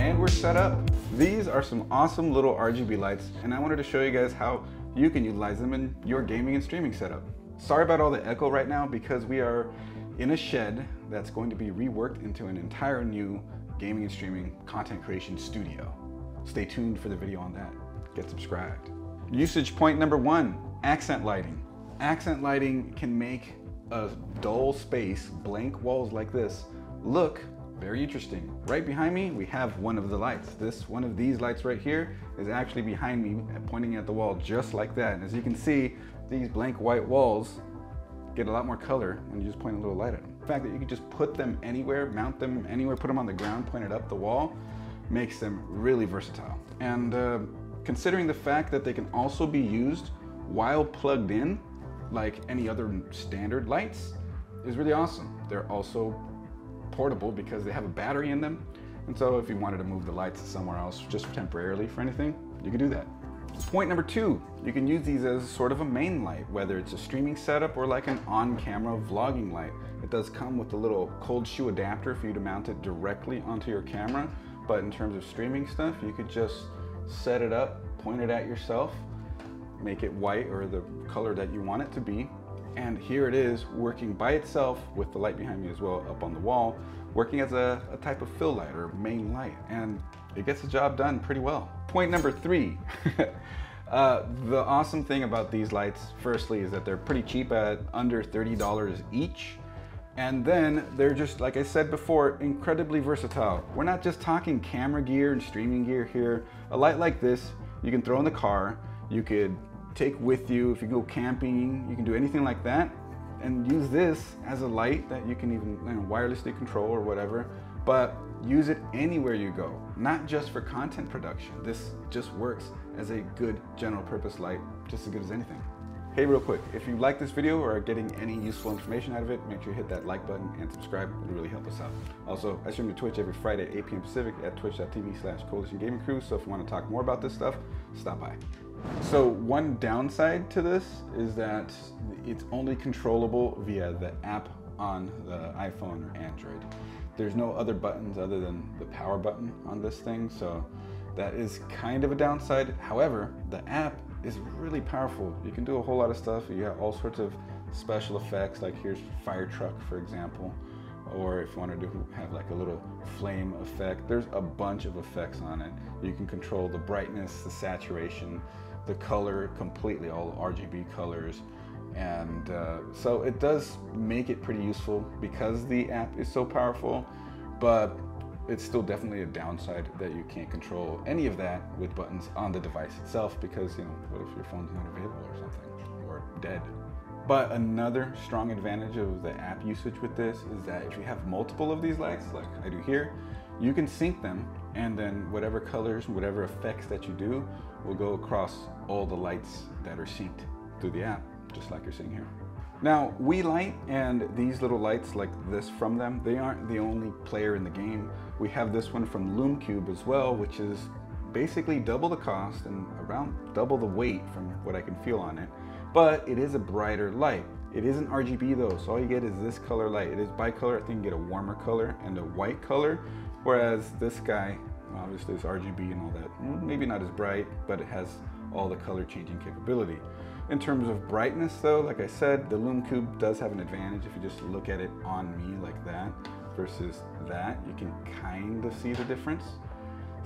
And we're set up. These are some awesome little RGB lights and I wanted to show you guys how you can utilize them in your gaming and streaming setup. Sorry about all the echo right now because we are in a shed that's going to be reworked into an entire new gaming and streaming content creation studio. Stay tuned for the video on that. Get subscribed. Usage point number one, accent lighting. Accent lighting can make a dull space, blank walls like this, look very interesting. Right behind me, we have one of the lights. This, one of these lights right here is actually behind me pointing at the wall just like that. And as you can see, these blank white walls get a lot more color when you just point a little light at them. The fact that you can just put them anywhere, mount them anywhere, put them on the ground, point it up the wall, makes them really versatile. And uh, considering the fact that they can also be used while plugged in, like any other standard lights, is really awesome. They're also portable because they have a battery in them. And so if you wanted to move the lights somewhere else just temporarily for anything, you can do that. Point number two, you can use these as sort of a main light, whether it's a streaming setup or like an on-camera vlogging light. It does come with a little cold shoe adapter for you to mount it directly onto your camera. But in terms of streaming stuff, you could just set it up, point it at yourself, make it white or the color that you want it to be, and here it is working by itself with the light behind me as well up on the wall, working as a, a type of fill light or main light. And it gets the job done pretty well. Point number three. uh, the awesome thing about these lights, firstly, is that they're pretty cheap at under $30 each. And then they're just, like I said before, incredibly versatile. We're not just talking camera gear and streaming gear here. A light like this, you can throw in the car. You could take with you. If you go camping, you can do anything like that and use this as a light that you can even you know, wirelessly control or whatever, but use it anywhere you go, not just for content production. This just works as a good general purpose light, just as good as anything. Hey, real quick, if you like this video or are getting any useful information out of it, make sure you hit that like button and subscribe. It'll really help us out. Also, I stream to Twitch every Friday at 8 p.m. Pacific at twitch.tv slash Coalition Gaming Crew. So if you want to talk more about this stuff, stop by. So one downside to this is that it's only controllable via the app on the iPhone or Android. There's no other buttons other than the power button on this thing, so that is kind of a downside. However, the app is really powerful. You can do a whole lot of stuff. You have all sorts of special effects, like here's fire truck, for example, or if you wanted to have like a little flame effect, there's a bunch of effects on it. You can control the brightness, the saturation, the color completely, all RGB colors. And uh, so it does make it pretty useful because the app is so powerful, but it's still definitely a downside that you can't control any of that with buttons on the device itself because, you know, what if your phone's not available or something or dead? But another strong advantage of the app usage with this is that if you have multiple of these lights, like I do here, you can sync them and then whatever colors, whatever effects that you do will go across all the lights that are synced through the app, just like you're seeing here. Now, Weeylite and these little lights like this from them, they aren't the only player in the game. We have this one from Lume Cube as well, which is basically double the cost and around double the weight from what I can feel on it. But it is a brighter light. It isn't RGB though, so all you get is this color light. It is bicolor, I think you get a warmer color and a white color, whereas this guy, obviously it's RGB and all that, mm, maybe not as bright, but it has all the color changing capability. In terms of brightness though, like I said, the Lume Cube does have an advantage if you just look at it on me like that versus that, you can kind of see the difference.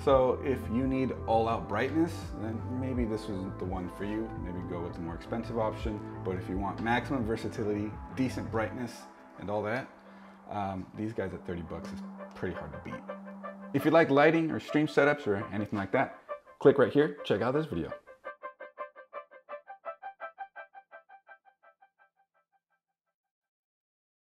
So if you need all out brightness, then maybe this wasn't the one for you. Maybe go with the more expensive option. But if you want maximum versatility, decent brightness, and all that, um, these guys at 30 bucks is pretty hard to beat. If you like lighting or stream setups or anything like that, click right here, check out this video.